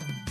Bye.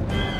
you